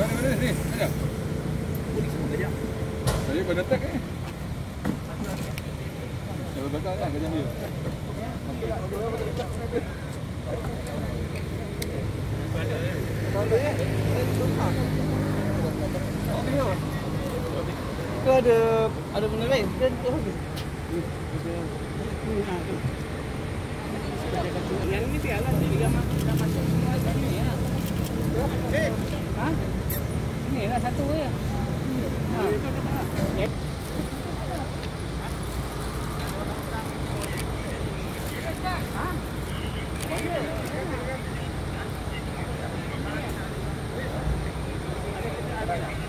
Mana mana sini? Mana? Pun semua kerja. Saya pernah tak eh? Saya pernah tak kan dia. Kau ada ada benda lain kan tu habis. Yang ini tiada lagi. Dia masuk semua sini ya. Lah satu ya. Ha. Oh, dia